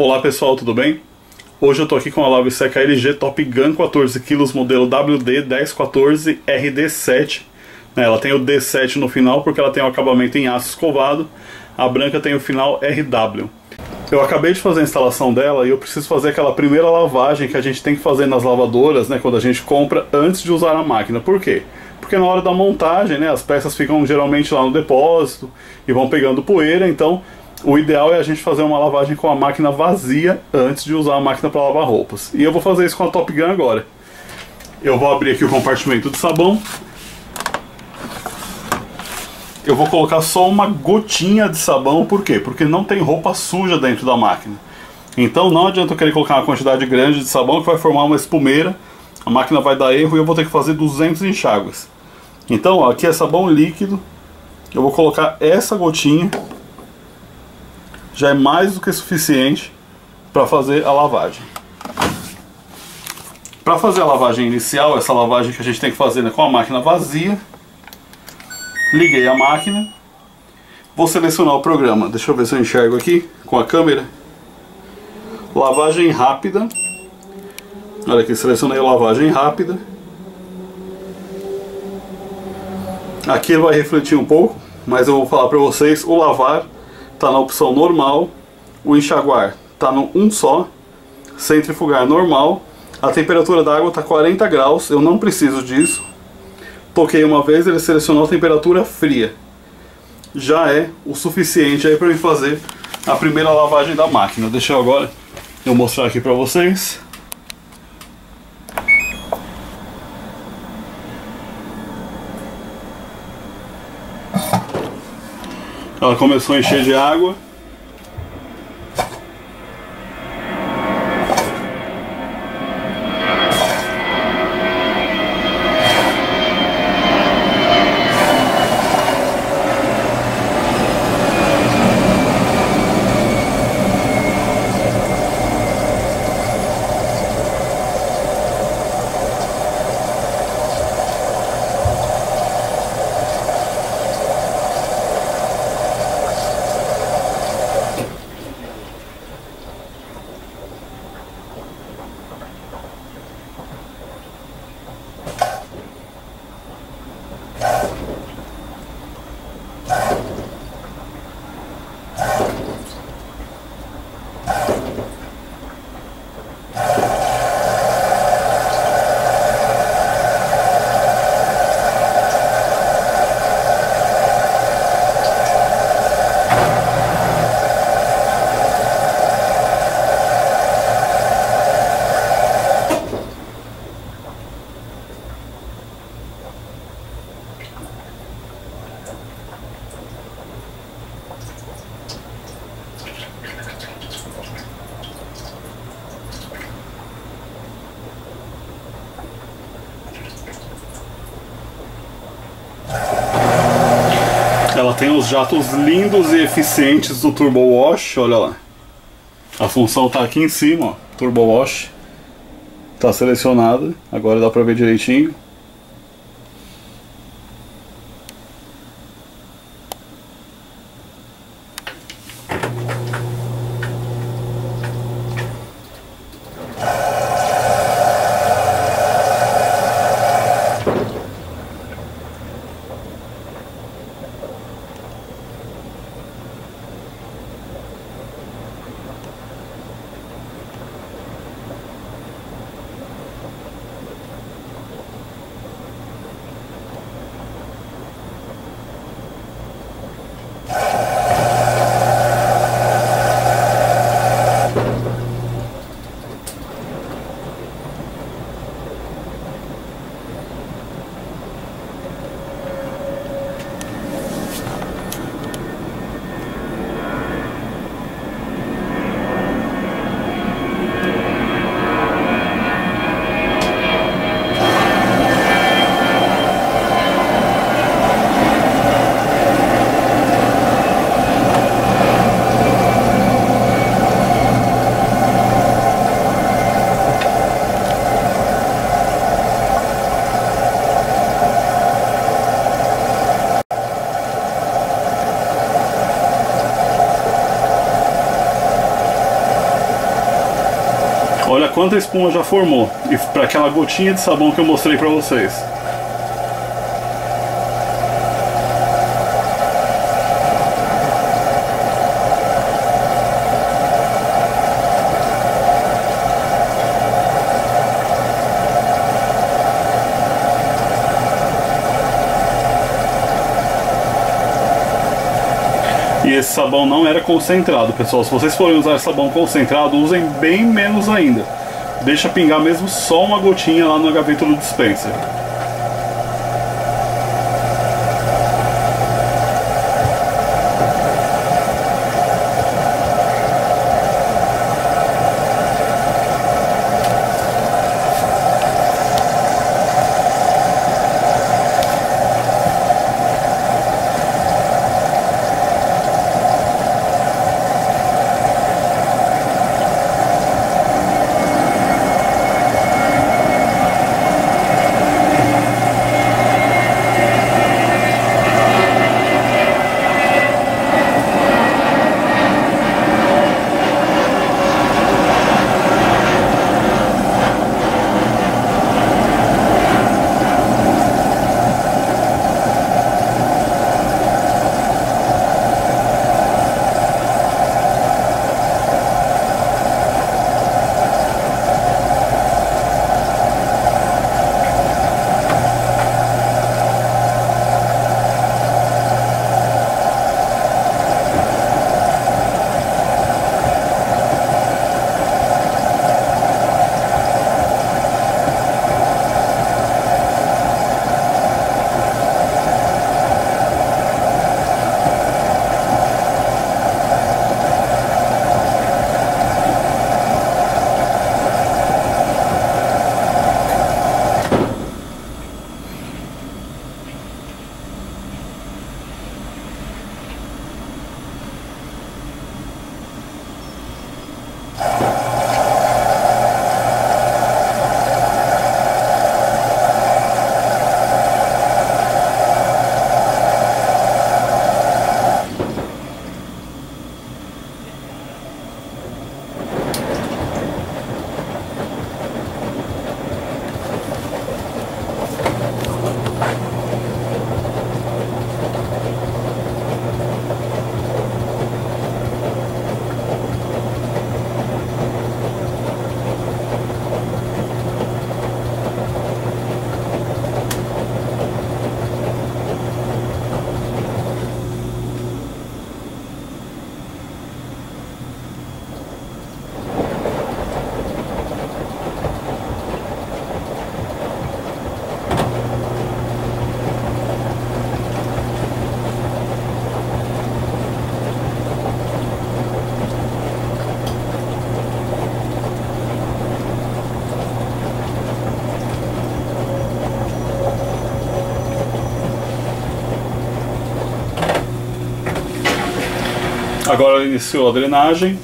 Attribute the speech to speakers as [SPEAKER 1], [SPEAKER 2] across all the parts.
[SPEAKER 1] Olá pessoal, tudo bem? Hoje eu tô aqui com a lave seca LG Top Gun 14 kg modelo WD 1014 RD7. Ela tem o D7 no final porque ela tem o acabamento em aço escovado. A branca tem o final RW. Eu acabei de fazer a instalação dela e eu preciso fazer aquela primeira lavagem que a gente tem que fazer nas lavadoras, né, quando a gente compra antes de usar a máquina. Por quê? Porque na hora da montagem, né, as peças ficam geralmente lá no depósito e vão pegando poeira, então o ideal é a gente fazer uma lavagem com a máquina vazia antes de usar a máquina para lavar roupas. E eu vou fazer isso com a Top Gun agora. Eu vou abrir aqui o compartimento de sabão. Eu vou colocar só uma gotinha de sabão, por quê? Porque não tem roupa suja dentro da máquina. Então não adianta eu querer colocar uma quantidade grande de sabão que vai formar uma espumeira, a máquina vai dar erro e eu vou ter que fazer 200 enxáguas. Então ó, aqui é sabão líquido, eu vou colocar essa gotinha já é mais do que suficiente para fazer a lavagem. Para fazer a lavagem inicial, essa lavagem que a gente tem que fazer né, com a máquina vazia, liguei a máquina, vou selecionar o programa, deixa eu ver se eu enxergo aqui com a câmera, lavagem rápida, olha aqui, selecionei a lavagem rápida, aqui vai refletir um pouco, mas eu vou falar para vocês, o lavar está na opção normal, o enxaguar está no um só, centrifugar normal, a temperatura da água está 40 graus, eu não preciso disso. Toquei uma vez, ele selecionou a temperatura fria. Já é o suficiente aí para mim fazer a primeira lavagem da máquina. Deixa eu agora eu mostrar aqui para vocês. Ela começou a encher de água. Ela tem os jatos lindos e eficientes do Turbo Wash, olha lá. A função está aqui em cima, ó, Turbo Wash. Está selecionada, agora dá para ver direitinho. Quanta espuma já formou e para aquela gotinha de sabão que eu mostrei para vocês. E esse sabão não era concentrado, pessoal. Se vocês forem usar sabão concentrado, usem bem menos ainda. Deixa pingar mesmo só uma gotinha lá na gaveta do dispenser. Agora iniciou a drenagem.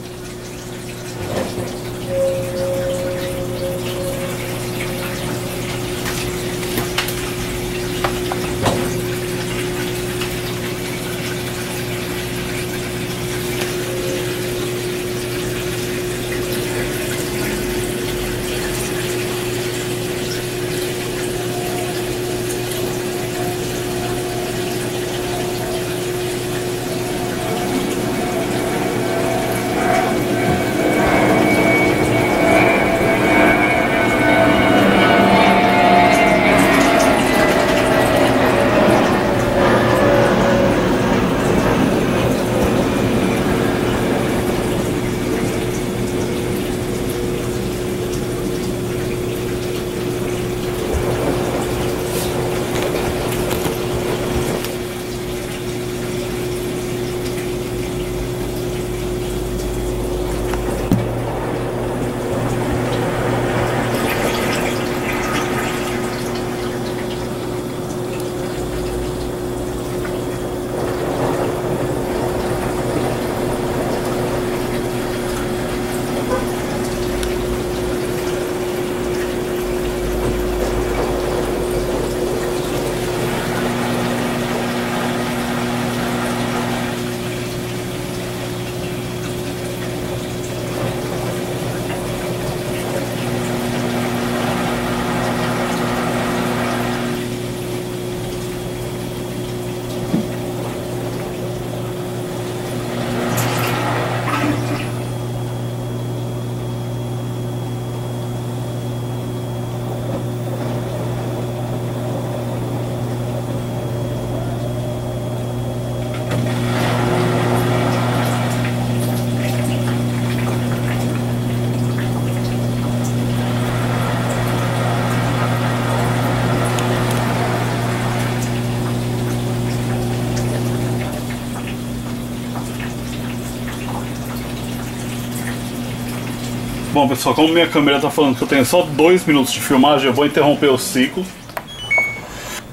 [SPEAKER 1] Bom pessoal, como minha câmera está falando que eu tenho só dois minutos de filmagem, eu vou interromper o ciclo.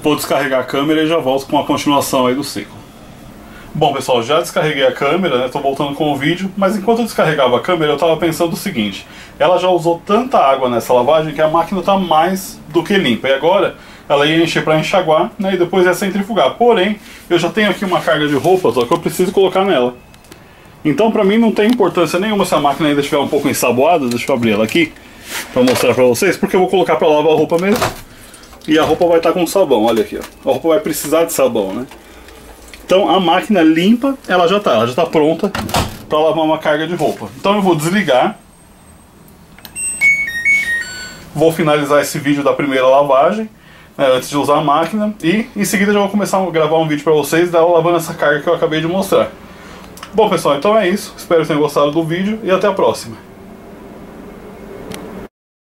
[SPEAKER 1] Vou descarregar a câmera e já volto com a continuação aí do ciclo. Bom pessoal, já descarreguei a câmera, né? Tô voltando com o vídeo, mas enquanto eu descarregava a câmera eu tava pensando o seguinte, ela já usou tanta água nessa lavagem que a máquina tá mais do que limpa. E agora ela ia encher para enxaguar, né? E depois ia centrifugar. Porém, eu já tenho aqui uma carga de roupas, ó, que eu preciso colocar nela. Então pra mim não tem importância nenhuma se a máquina ainda estiver um pouco ensaboada, deixa eu abrir ela aqui para mostrar para vocês, porque eu vou colocar para lavar a roupa mesmo. E a roupa vai estar tá com sabão, olha aqui, ó. A roupa vai precisar de sabão, né? Então a máquina limpa, ela já está, ela já está pronta para lavar uma carga de roupa. Então eu vou desligar. Vou finalizar esse vídeo da primeira lavagem, né, antes de usar a máquina. E em seguida já vou começar a gravar um vídeo para vocês dela lavando essa carga que eu acabei de mostrar. Bom pessoal, então é isso. Espero que tenham gostado do vídeo e até a próxima.